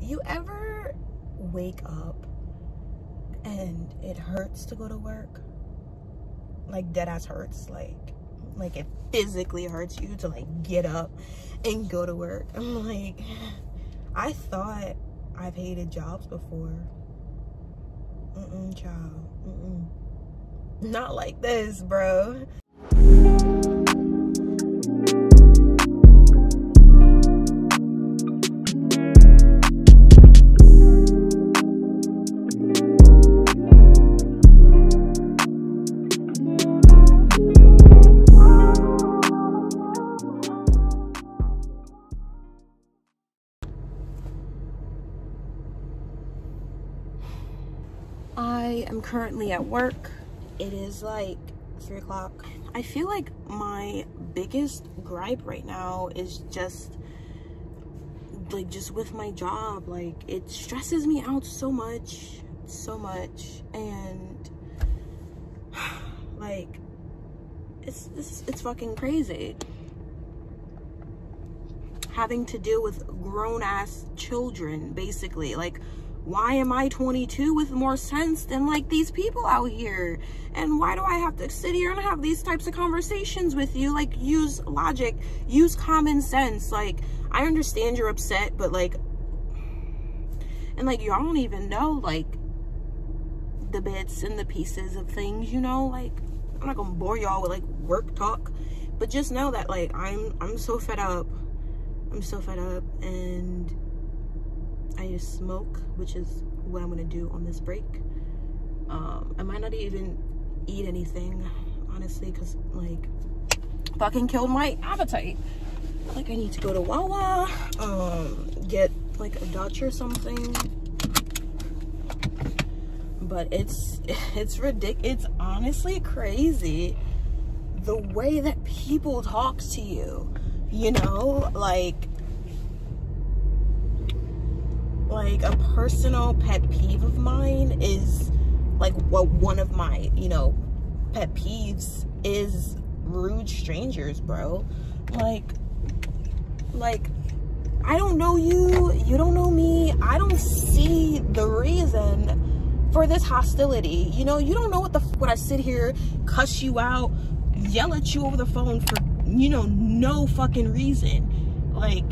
you ever wake up and it hurts to go to work? Like dead ass hurts, like like it physically hurts you to like get up and go to work. I'm like, I thought I've hated jobs before. Mm-mm, child. Mm-mm. Not like this, bro. I am currently at work. It is like three o'clock. I feel like my biggest gripe right now is just like just with my job. Like it stresses me out so much, so much. And like it's it's, it's fucking crazy. Having to deal with grown ass children basically. Like why am I 22 with more sense than like these people out here? And why do I have to sit here and have these types of conversations with you? Like use logic, use common sense. Like I understand you're upset, but like, and like y'all don't even know like the bits and the pieces of things, you know? Like I'm not gonna bore y'all with like work talk, but just know that like I'm I'm so fed up. I'm so fed up and I just smoke, which is what I'm gonna do on this break. Um, I might not even eat anything, honestly, because like fucking killed my appetite. Like I need to go to Wawa, um, get like a Dutch or something. But it's it's ridiculous. It's honestly crazy the way that people talk to you. You know, like like a personal pet peeve of mine is like what one of my you know pet peeves is rude strangers bro. Like like i don't know you you don't know me i don't see the reason for this hostility. You know you don't know what the what i sit here cuss you out yell at you over the phone for you know no fucking reason. Like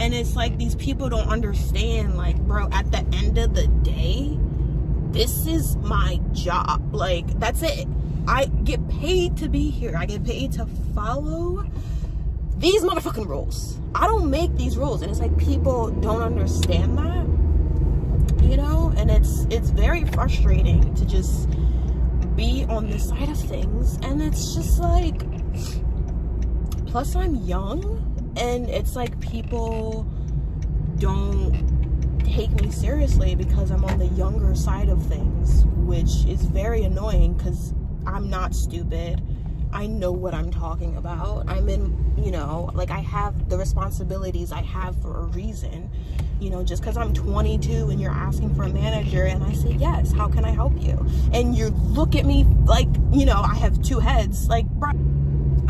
and it's like these people don't understand like bro at the end of the day this is my job. Like that's it. I get paid to be here. I get paid to follow these motherfucking rules. I don't make these rules. And it's like people don't understand that you know? And it's it's very frustrating to just be on this side of things. And it's just like plus i'm young and it's like people don't take me seriously because I'm on the younger side of things, which is very annoying because I'm not stupid. I know what I'm talking about. I'm in, you know, like I have the responsibilities I have for a reason. You know, just because I'm 22 and you're asking for a manager and I say, yes, how can I help you? And you look at me like, you know, I have two heads. Like,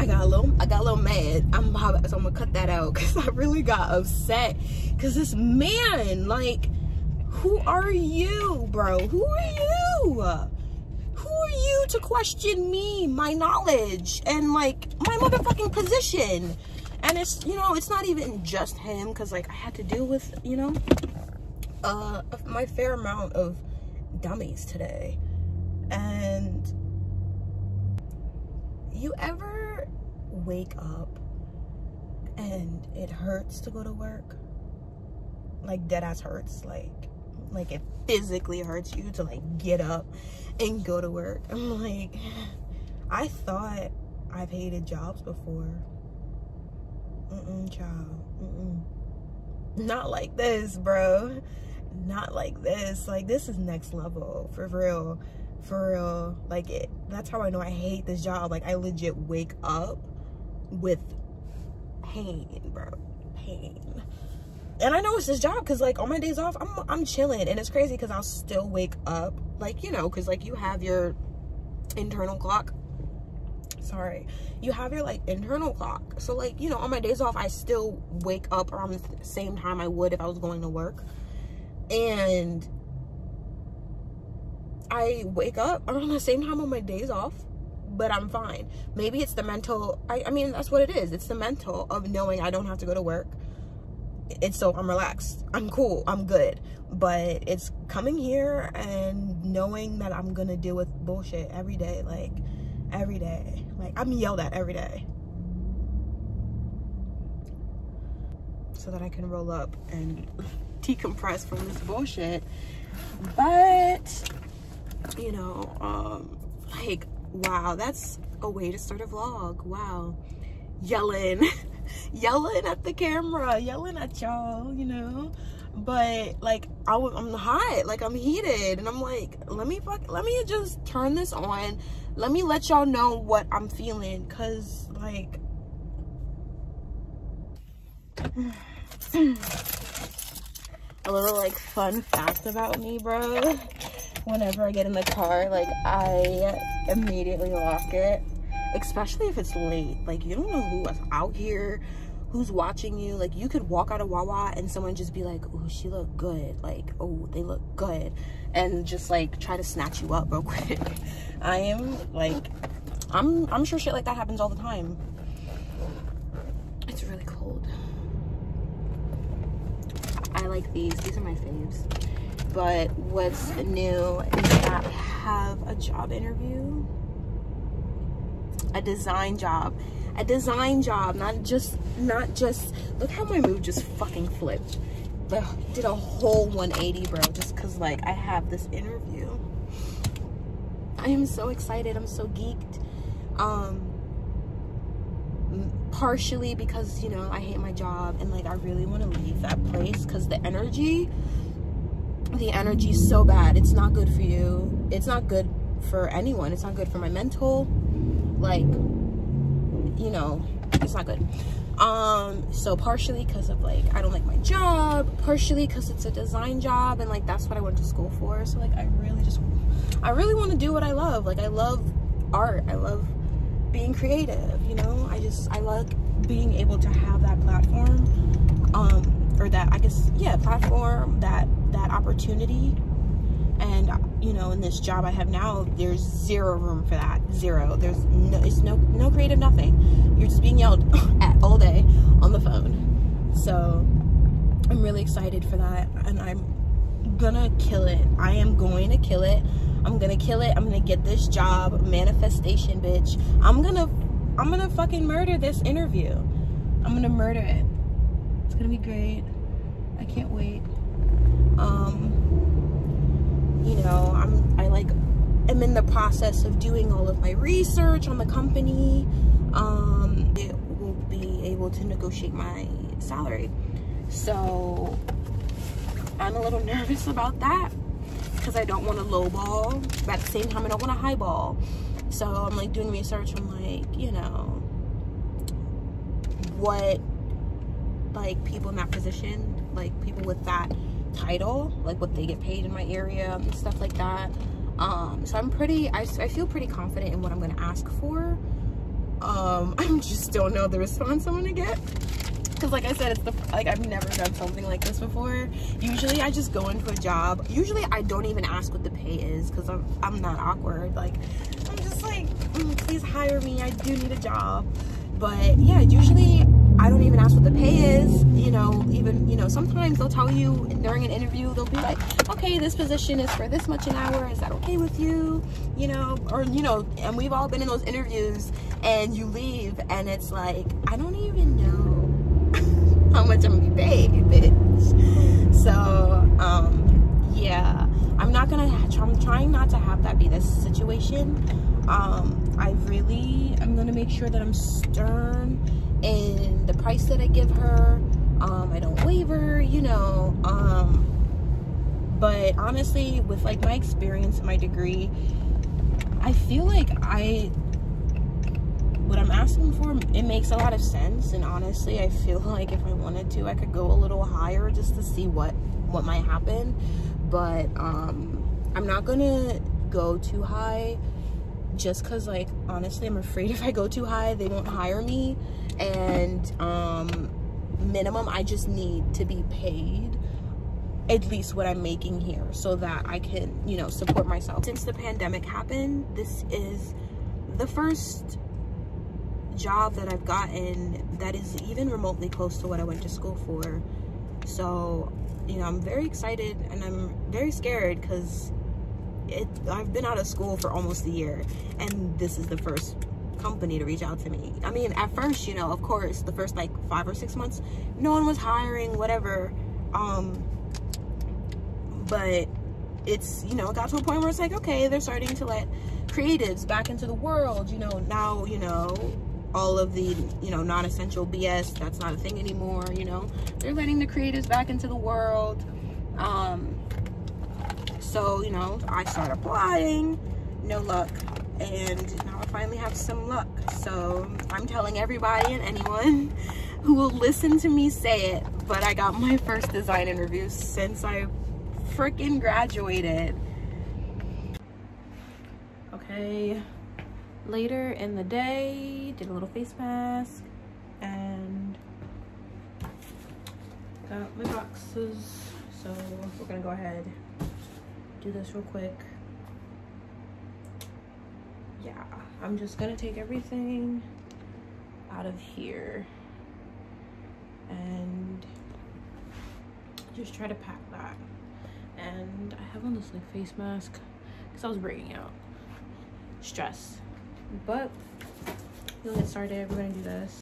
I got a little, I got a little mad. I'm so I'm gonna cut that out because I really got upset. Cause this man, like, who are you, bro? Who are you? Who are you to question me, my knowledge, and like my motherfucking position? And it's, you know, it's not even just him, because like I had to deal with, you know, uh, my fair amount of dummies today. And you ever wake up and it hurts to go to work? Like dead ass hurts, like like it physically hurts you to like get up and go to work. I'm like, I thought I've hated jobs before. Mm-mm, child. Mm-mm. Not like this, bro. Not like this. Like this is next level for real for real like it that's how i know i hate this job like i legit wake up with pain bro. Pain. And i know it's his job because like on my days off i'm i'm chilling. And it's crazy because i'll still wake up like you know because like you have your internal clock. Sorry. You have your like internal clock. So like you know on my days off i still wake up around the same time i would if i was going to work. And I wake up around the same time on my days off, but I'm fine. Maybe it's the mental, I, I mean, that's what it is. It's the mental of knowing I don't have to go to work. It's so I'm relaxed. I'm cool. I'm good. But it's coming here and knowing that I'm gonna deal with bullshit every day. Like, every day. Like, I'm yelled at every day. So that I can roll up and decompress from this bullshit. But you know, um, like, wow, that's a way to start a vlog. Wow. Yelling, yelling at the camera, yelling at y'all, you know? But like, I w I'm hot, like I'm heated and I'm like, let me fuck, let me just turn this on. Let me let y'all know what I'm feeling. Cause like, a little like fun fact about me, bro whenever I get in the car, like I immediately lock it, especially if it's late. Like you don't know who's out here, who's watching you. Like you could walk out of Wawa and someone just be like, oh, she look good. Like, oh, they look good. And just like try to snatch you up real quick. I am like, I'm, I'm sure shit like that happens all the time. It's really cold. I like these. These are my faves but what's new is that I have a job interview. A design job. A design job not just not just look how my mood just fucking flipped. But did a whole 180 bro just because like i have this interview. I am so excited. I'm so geeked. Um partially because you know i hate my job and like i really want to leave that place because the energy the energy so bad. It's not good for you. It's not good for anyone. It's not good for my mental. Like, you know, it's not good. Um, so partially because of like, I don't like my job, partially because it's a design job and like, that's what I went to school for. So like, I really just, I really want to do what I love. Like, I love art. I love being creative, you know? I just, I love being able to have that platform, um, or that, I guess, yeah, platform that that opportunity. And you know in this job i have now there's zero room for that. Zero. There's no it's no no creative nothing. You're just being yelled at all day on the phone. So i'm really excited for that and i'm gonna kill it. I am going to kill it. I'm gonna kill it. I'm gonna get this job. Manifestation bitch. I'm gonna i'm gonna fucking murder this interview. I'm gonna murder it. It's gonna be great. I can't wait um, you know, I'm, I like, am in the process of doing all of my research on the company. Um, it will be able to negotiate my salary. So I'm a little nervous about that because I don't want to lowball, but at the same time, I don't want to highball. So I'm like doing research on like, you know, what like people in that position, like people with that title, like what they get paid in my area and stuff like that. Um, so I'm pretty, I, I feel pretty confident in what I'm gonna ask for. Um, I just don't know the response I'm gonna get. Cause like I said, it's the, like I've never done something like this before. Usually I just go into a job. Usually I don't even ask what the pay is cause I'm, I'm not awkward. Like, I'm just like, mm, please hire me. I do need a job. But yeah, usually I don't even ask what the pay is. You know, even, you know, sometimes they'll tell you during an interview, they'll be like, okay, this position is for this much an hour. Is that okay with you? You know, or, you know, and we've all been in those interviews and you leave and it's like, I don't even know how much I'm gonna be paid, bitch. So, um, yeah, I'm not gonna, I'm trying not to have that be this situation. Um, I really, I'm gonna make sure that I'm stern in the price that I give her. Um, I don't waver, you know. Um, but honestly, with like my experience and my degree, I feel like I what I'm asking for, it makes a lot of sense. And honestly, I feel like if I wanted to, I could go a little higher just to see what what might happen. But um, I'm not gonna go too high just because like honestly i'm afraid if i go too high they won't hire me and um minimum i just need to be paid at least what I'm making here so that I can, you know, support myself. Since the pandemic happened, this is the first job that I've gotten that is even remotely close to what I went to school for. So, you know, I'm very excited and I'm very scared because it I've been out of school for almost a year and this is the first company to reach out to me. I mean, at first, you know, of course, the first like five or six months, no one was hiring, whatever. Um, but it's, you know, it got to a point where it's like, okay, they're starting to let creatives back into the world, you know, now, you know, all of the, you know, non-essential BS, that's not a thing anymore, you know. They're letting the creatives back into the world. Um, so, you know, I start applying, no luck. And finally have some luck. So I'm telling everybody and anyone who will listen to me say it, but I got my first design interview since I freaking graduated. Okay, later in the day, did a little face mask and got my boxes. So we're gonna go ahead, do this real quick. Yeah, I'm just gonna take everything out of here and just try to pack that. And I have on this like face mask because I was breaking out. Stress. But we'll get started. We're gonna do this.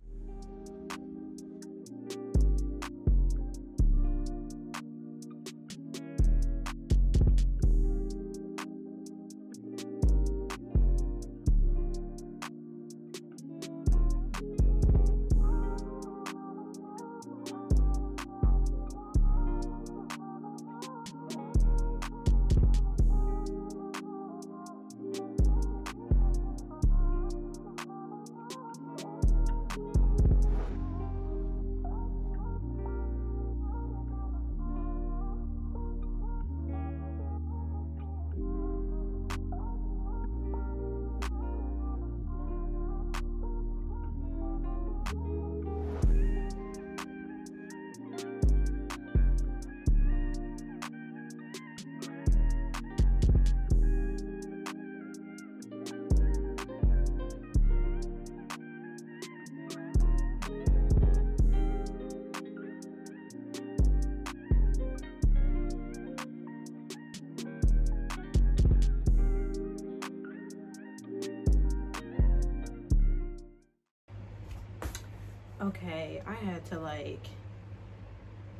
Okay i had to like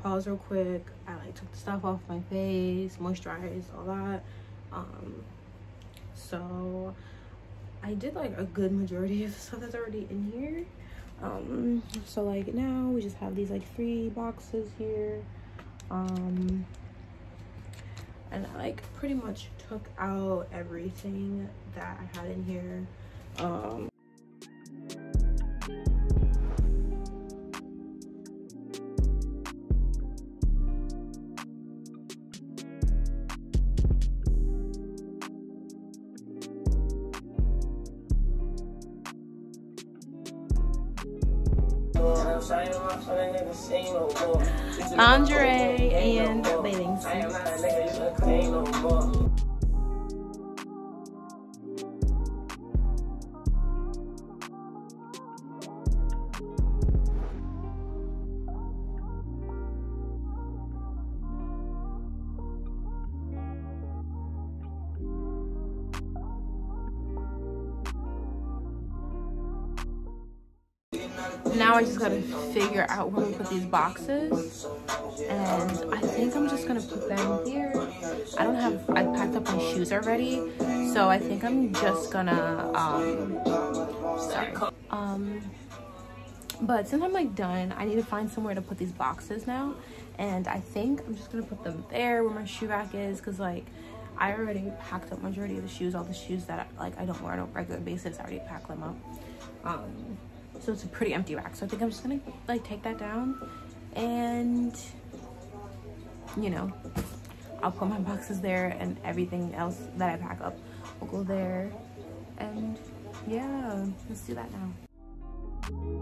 pause real quick. I like took the stuff off my face moisturized all that. Um so i did like a good majority of the stuff that's already in here. Um so like now we just have these like three boxes here. Um and i like pretty much took out everything that i had in here. Um lingerie and bathing now I just gotta figure out where to put these boxes. And I think I'm just gonna put them here. I don't have I packed up my shoes already so I think I'm just gonna um sorry um but since I'm like done I need to find somewhere to put these boxes now. And I think I'm just gonna put them there where my shoe rack is because like I already packed up majority of the shoes all the shoes that like I don't wear on a regular basis I already packed them up. Um so it's a pretty empty rack. So i think i'm just gonna like take that down and you know i'll put my boxes there and everything else that i pack up will go there. And yeah let's do that now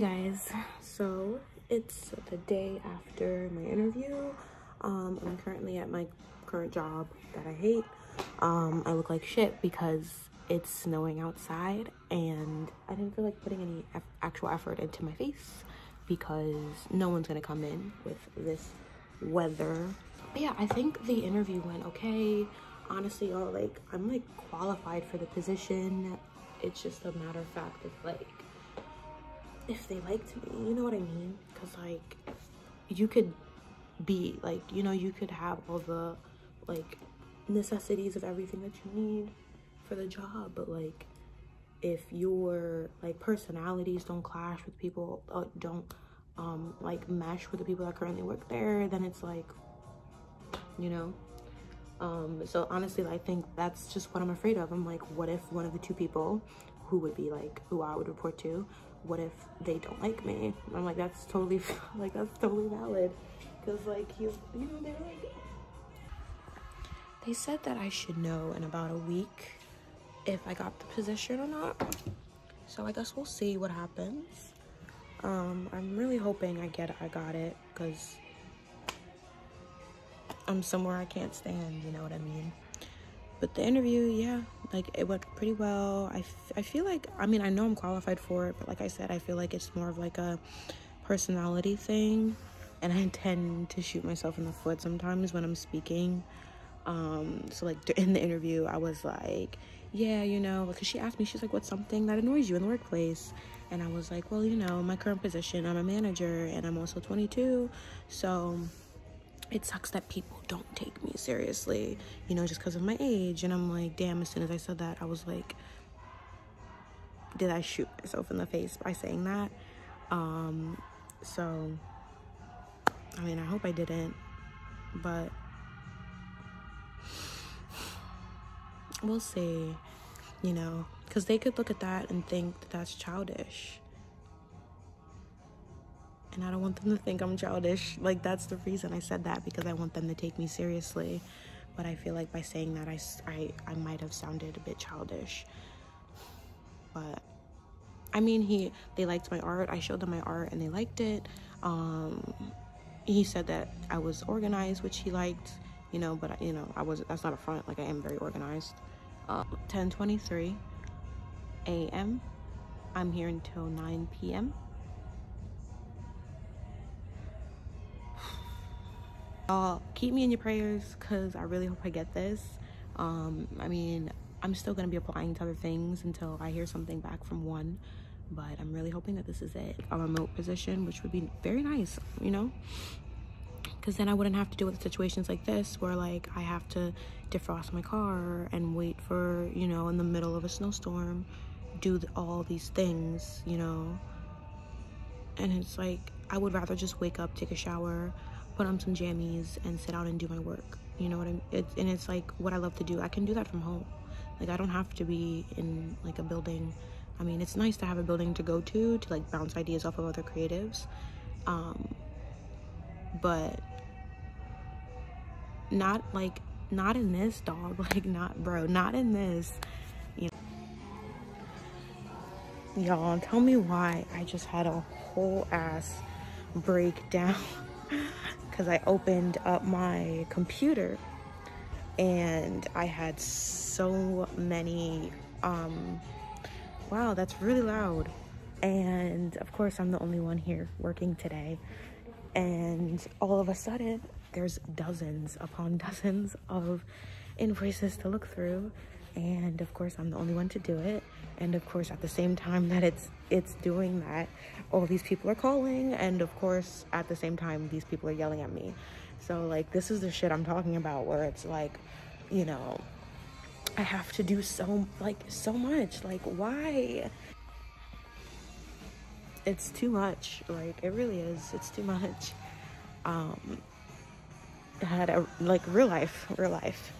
Guys, so it's the day after my interview. Um, I'm currently at my current job that I hate. Um, I look like shit because it's snowing outside and I didn't feel like putting any actual effort into my face because no one's gonna come in with this weather. But yeah, I think the interview went okay. Honestly, y'all, like, I'm like qualified for the position. It's just a matter of fact of like, if they liked me, you know what I mean? Because like you could be like, you know, you could have all the like necessities of everything that you need for the job, but like if your like personalities don't clash with people, uh, don't um like mesh with the people that currently work there, then it's like, you know. Um, so honestly, I think that's just what I'm afraid of. I'm like, what if one of the two people who would be like who I would report to what if they don't like me? I'm like, that's totally, like, that's totally valid. Because, like, you, you know, they're like, they said that I should know in about a week if I got the position or not. So I guess we'll see what happens. Um, I'm really hoping I get I got it because I'm somewhere I can't stand, you know what I mean? but the interview yeah like it went pretty well. I, I feel like i mean i know i'm qualified for it but like i said i feel like it's more of like a personality thing and i tend to shoot myself in the foot sometimes when i'm speaking. Um so like in the interview i was like yeah you know because she asked me she's like what's something that annoys you in the workplace? And i was like well you know my current position i'm a manager and i'm also 22 so it sucks that people don't take me seriously, you know, just because of my age. And I'm like, damn, as soon as I said that, I was like, did I shoot myself in the face by saying that? Um, so, I mean, I hope I didn't, but we'll see, you know, because they could look at that and think that that's childish and I don't want them to think I'm childish. Like, that's the reason I said that because I want them to take me seriously. But I feel like by saying that, I, I, I might have sounded a bit childish. But I mean, he they liked my art. I showed them my art and they liked it. Um, he said that I was organized, which he liked, you know, but you know, I was that's not a front. Like I am very organized. Uh, 10:23 a.m. I'm here until 9 p.m. Y'all keep me in your prayers because I really hope I get this. Um, I mean, I'm still going to be applying to other things until I hear something back from one. But I'm really hoping that this is it. A remote position, which would be very nice, you know? Because then I wouldn't have to deal with situations like this where, like, I have to defrost my car and wait for, you know, in the middle of a snowstorm, do all these things, you know? And it's like, I would rather just wake up, take a shower, put on some jammies and sit out and do my work. You know what i mean it's and it's like what i love to do. I can do that from home. Like i don't have to be in like a building. I mean it's nice to have a building to go to to like bounce ideas off of other creatives. Um but not like not in this dog. Like not bro not in this. You know? Y'all tell me why i just had a whole ass breakdown because I opened up my computer and I had so many, um, wow, that's really loud. And of course, I'm the only one here working today. And all of a sudden, there's dozens upon dozens of invoices to look through and of course i'm the only one to do it. And of course at the same time that it's it's doing that all these people are calling. And of course at the same time these people are yelling at me. So like this is the shit i'm talking about where it's like you know i have to do so like so much. Like why? It's too much. Like it really is. It's too much. Um had a like real life real life.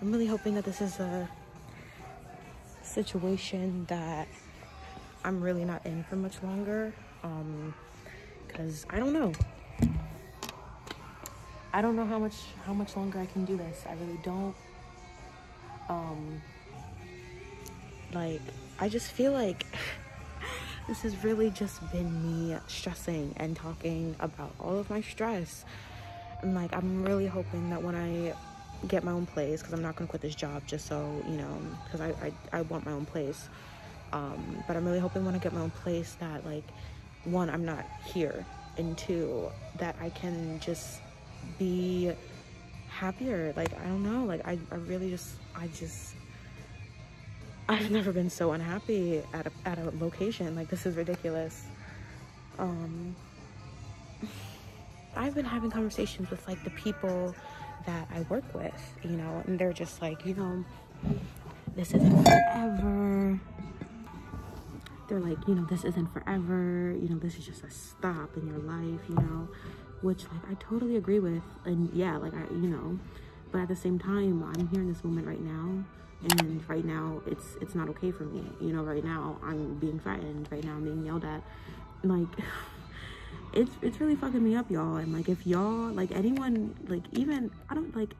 I'm really hoping that this is a situation that I'm really not in for much longer. Um, cause I don't know. I don't know how much how much longer I can do this. I really don't. Um, like I just feel like this has really just been me stressing and talking about all of my stress. And like, I'm really hoping that when I get my own place, because I'm not gonna quit this job just so, you know, because I, I, I want my own place. Um, but I'm really hoping when I get my own place that like, one, I'm not here, and two, that I can just be happier. Like, I don't know, like, I, I really just, I just, I've never been so unhappy at a, at a location. Like, this is ridiculous. Um, I've been having conversations with like the people that I work with, you know, and they're just like, you know, this isn't forever. They're like, you know, this isn't forever. You know, this is just a stop in your life, you know, which like I totally agree with. And yeah, like I, you know, but at the same time, I'm here in this moment right now. And right now, it's it's not okay for me. You know, right now I'm being threatened. Right now I'm being yelled at. Like, it's it's really fucking me up, y'all. And like, if y'all like anyone, like even I don't like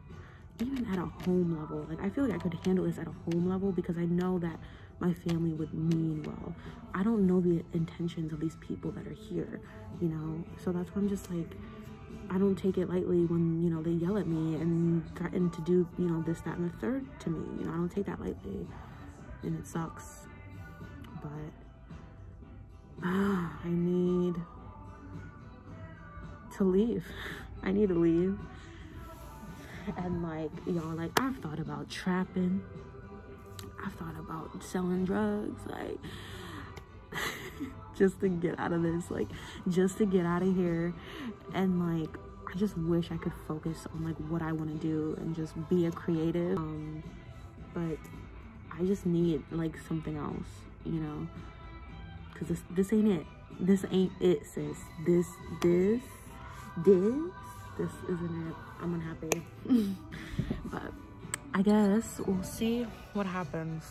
even at a home level. Like, I feel like I could handle this at a home level because I know that my family would mean well. I don't know the intentions of these people that are here, you know? So that's why I'm just like, I don't take it lightly when, you know, they yell at me and threaten to do, you know, this, that, and the third to me. You know, I don't take that lightly. And it sucks. But uh, I need to leave. I need to leave. And like, y'all, like, I've thought about trapping. I've thought about selling drugs, like, just to get out of this, like, just to get out of here. And like, I just wish I could focus on like what I want to do and just be a creative. Um, but I just need like something else, you know, because this this ain't it. This ain't it, sis. This this this this isn't it. I'm unhappy. but I guess we'll see what happens.